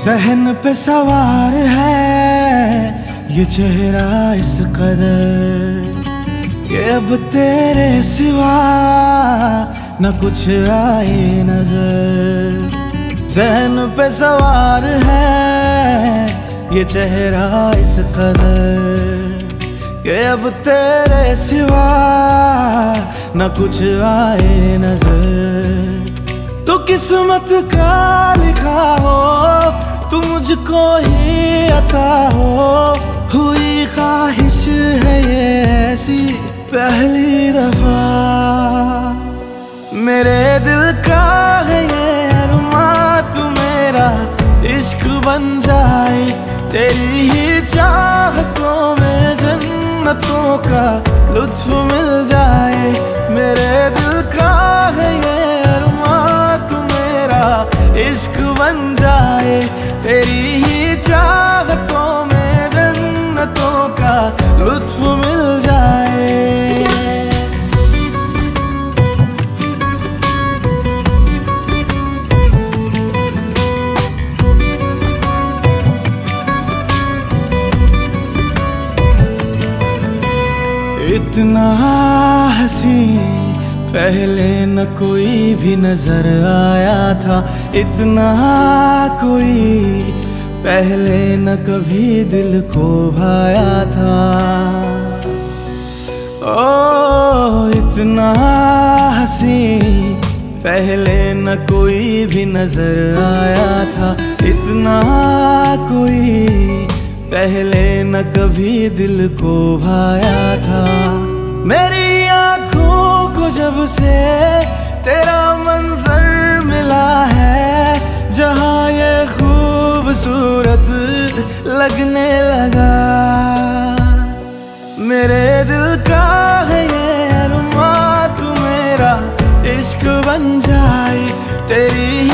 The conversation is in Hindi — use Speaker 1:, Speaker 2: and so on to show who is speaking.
Speaker 1: सहन पे सवार है ये चेहरा इस कदर ये अब तेरे सिवा न कुछ आए नज़र। सहन पे सवार है ये चेहरा इस कदर। कि अब तेरे सिवा न कुछ आए नज़र। तो किस्मत का लिखा अता हो। हुई ख्वाहिश है ये ऐसी पहली दफ़ा। मेरे दिल का है ये अरमा, तू मेरा इश्क बन जाए। तेरी ही चाहतों में जन्नतों का लुत्फ मिल जाए। मेरे दिल का है ये अरमा, तू मेरा इश्क बन जाए। तेरी ही इतना हसी पहले न कोई भी नज़र आया था। इतना कोई, पहले न कभी दिल को भाया था। ओ, इतना हसी पहले न कोई भी नज़र आया था। इतना कोई पहले न कभी दिल को भाया था। मेरी आँखों को जब से तेरा मंजर मिला है, जहाँ ये खूबसूरत लगने लगा। मेरे दिल का है ये अरमा, तू मेरा इश्क बन जाए, तेरी